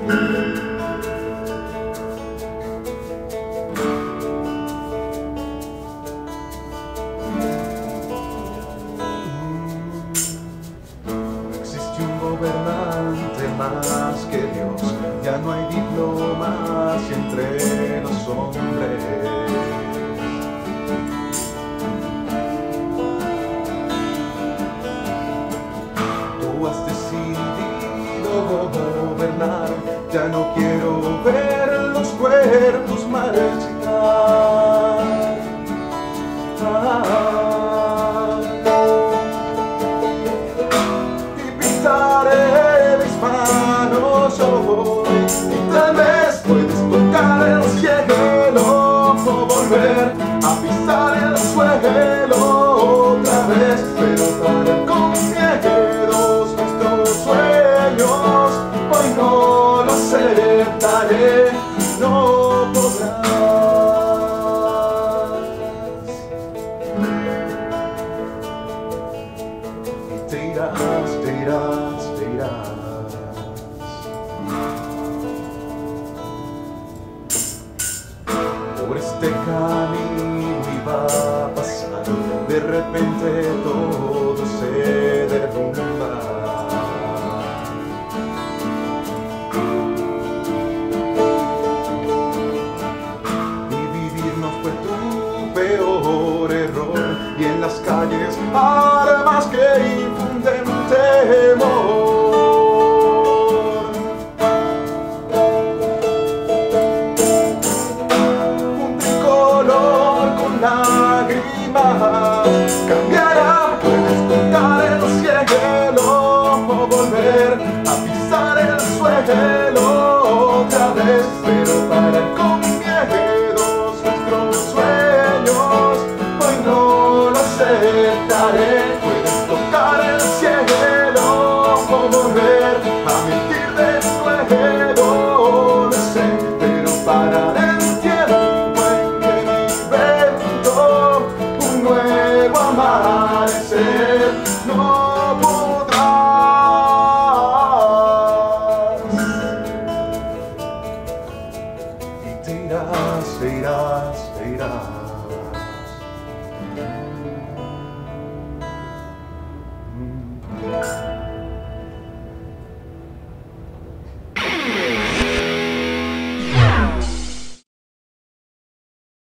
No existe un gobernante más que Dios, ya no hay diploma si entre los hombres. Tú has decidido gobernar. Ya no quiero ver los cuerpos marchitar. Ah, y pintaré mis manos hoy y tal vez puedes tocar irás, te irás, te irás. Por este camino iba a pasar, de repente todo se derrumba. Y vivir no fue tu peor error Y en las calles armas the y te irás, te irás, te irás.